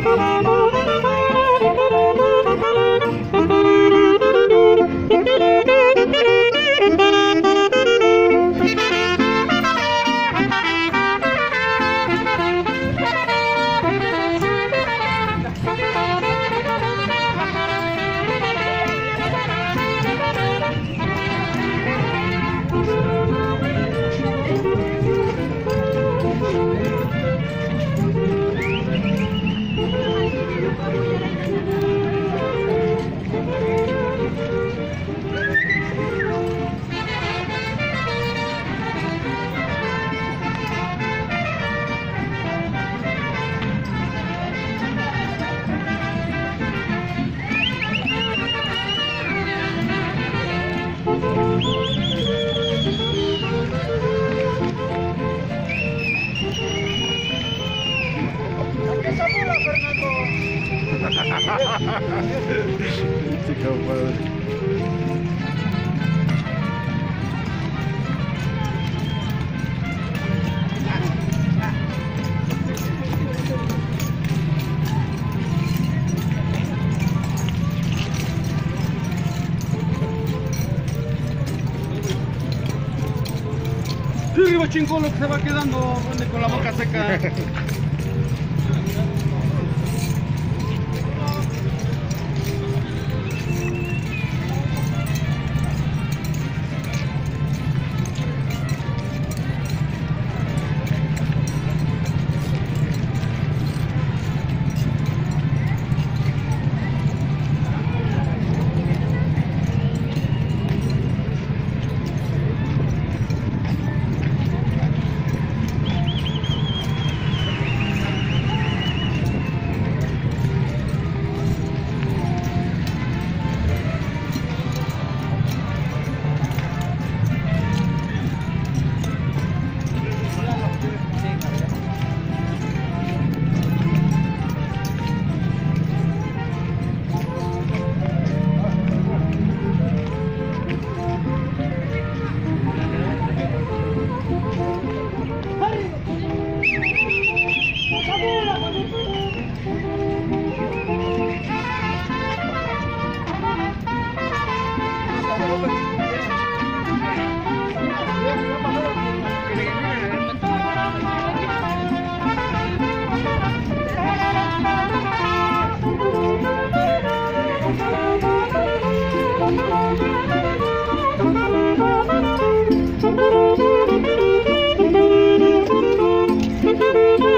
Thank you. Este compadre. Sí, chingón lo que se va quedando, con la boca seca. 答对了我就坐